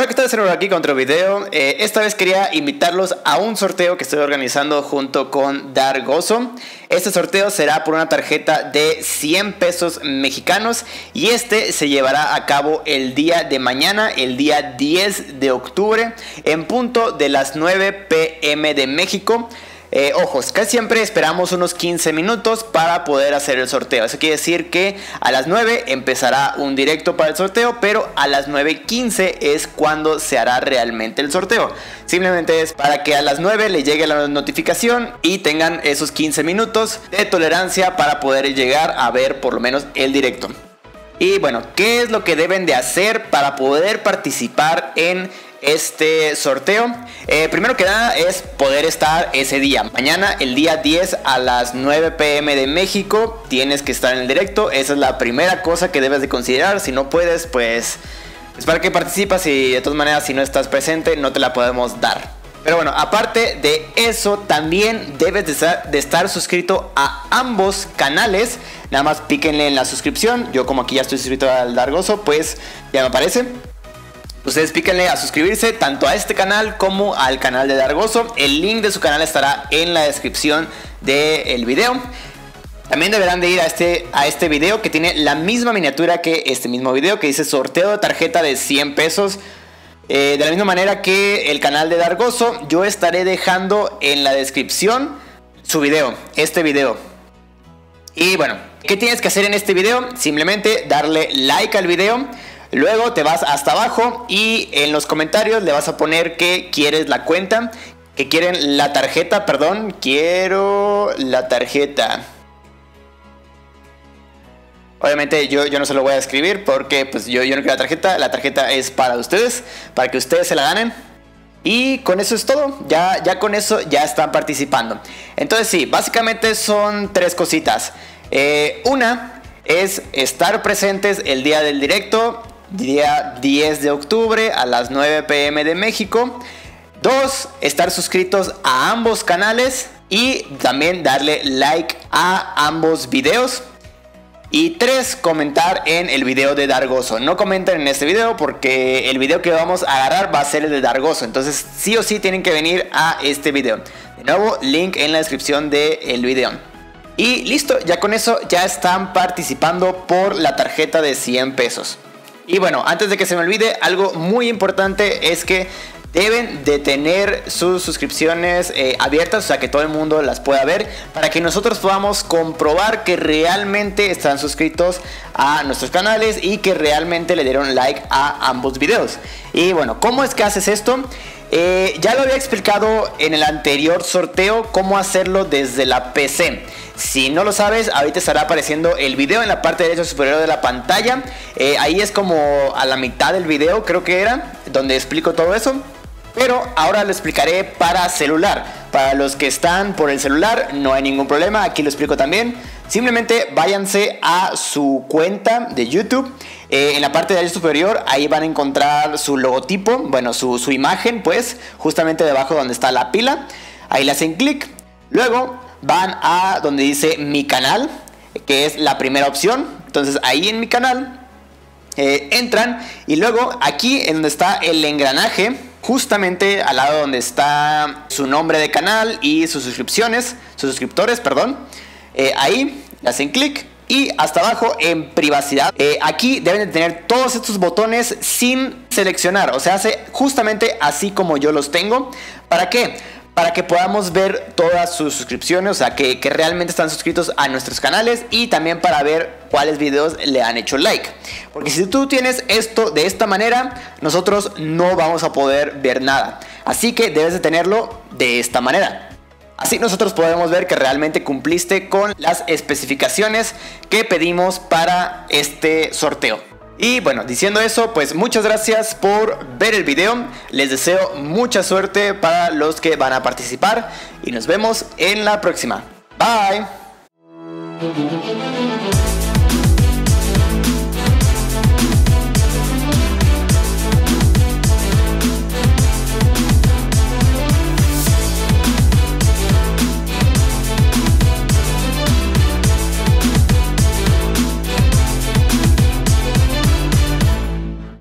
Hola, ¿qué tal? Sergio aquí con otro video. Eh, esta vez quería invitarlos a un sorteo que estoy organizando junto con Dargoso. Este sorteo será por una tarjeta de 100 pesos mexicanos y este se llevará a cabo el día de mañana, el día 10 de octubre, en punto de las 9 pm de México. Eh, ojos, casi siempre esperamos unos 15 minutos para poder hacer el sorteo. Eso quiere decir que a las 9 empezará un directo para el sorteo, pero a las 9.15 es cuando se hará realmente el sorteo. Simplemente es para que a las 9 le llegue la notificación y tengan esos 15 minutos de tolerancia para poder llegar a ver por lo menos el directo. Y bueno, ¿qué es lo que deben de hacer para poder participar en este sorteo. Eh, primero que nada es poder estar ese día. Mañana, el día 10 a las 9 pm de México, tienes que estar en el directo. Esa es la primera cosa que debes de considerar. Si no puedes, pues es para que participas y de todas maneras si no estás presente no te la podemos dar. Pero bueno, aparte de eso, también debes de estar, suscrito a ambos canales. Nada más píquenle en la suscripción. Yo como aquí ya estoy suscrito al Dargoso, pues ya me aparece. Ustedes píquenle a suscribirse tanto a este canal como al canal de Dargoso. El link de su canal estará en la descripción del video. También deberán de ir a este, a este video que tiene la misma miniatura que este mismo video que dice sorteo de tarjeta de 100 pesos. Eh, de la misma manera que el canal de Dargoso, yo estaré dejando en la descripción su video, este video. Y bueno, ¿qué tienes que hacer en este video? Simplemente darle like al video Luego te vas hasta abajo y en los comentarios le vas a poner que quieres la cuenta, que quieren la tarjeta, perdón, quiero la tarjeta. Obviamente yo, yo no se lo voy a escribir porque pues yo, yo no quiero la tarjeta, la tarjeta es para ustedes, para que ustedes se la ganen. Y con eso es todo, ya, ya con eso ya están participando. Entonces sí, básicamente son tres cositas. Eh, una es estar presentes el día del directo día 10 de octubre a las 9 pm de México. Dos, estar suscritos a ambos canales y también darle like a ambos videos. Y tres, comentar en el video de Dargoso. No comenten en este video porque el video que vamos a agarrar va a ser el de Dargoso. Entonces sí o sí tienen que venir a este video. De nuevo, link en la descripción del video. Y listo, ya con eso ya están participando por la tarjeta de 100 pesos. Y bueno, antes de que se me olvide, algo muy importante es que deben de tener sus suscripciones eh, abiertas, o sea que todo el mundo las pueda ver, para que nosotros podamos comprobar que realmente están suscritos a nuestros canales y que realmente le dieron like a ambos videos. Y bueno, ¿cómo es que haces esto? Eh, ya lo había explicado en el anterior sorteo cómo hacerlo desde la PC. Si no lo sabes, ahorita estará apareciendo el video en la parte derecha superior de la pantalla. Eh, ahí es como a la mitad del video, creo que era, donde explico todo eso. Pero ahora lo explicaré para celular. Para los que están por el celular, no hay ningún problema, aquí lo explico también. Simplemente váyanse a su cuenta de YouTube. Eh, en la parte derecha superior, ahí van a encontrar su logotipo, bueno, su, su imagen, pues, justamente debajo donde está la pila. Ahí le hacen clic. Luego van a donde dice mi canal, que es la primera opción. Entonces ahí en mi canal eh, entran y luego aquí en donde está el engranaje, justamente al lado donde está su nombre de canal y sus suscripciones, sus suscriptores, perdón. Eh, ahí le hacen clic y hasta abajo en privacidad. Eh, aquí deben de tener todos estos botones sin seleccionar, o sea, hace justamente así como yo los tengo. ¿Para qué? para que podamos ver todas sus suscripciones, o sea, que, realmente están suscritos a nuestros canales y también para ver cuáles videos le han hecho like. Porque si tú tienes esto de esta manera, nosotros no vamos a poder ver nada. Así que debes de tenerlo de esta manera. Así nosotros podemos ver que realmente cumpliste con las especificaciones que pedimos para este sorteo. Y bueno, diciendo eso, pues muchas gracias por ver el video. Les deseo mucha suerte para los que van a participar y nos vemos en la próxima. Bye.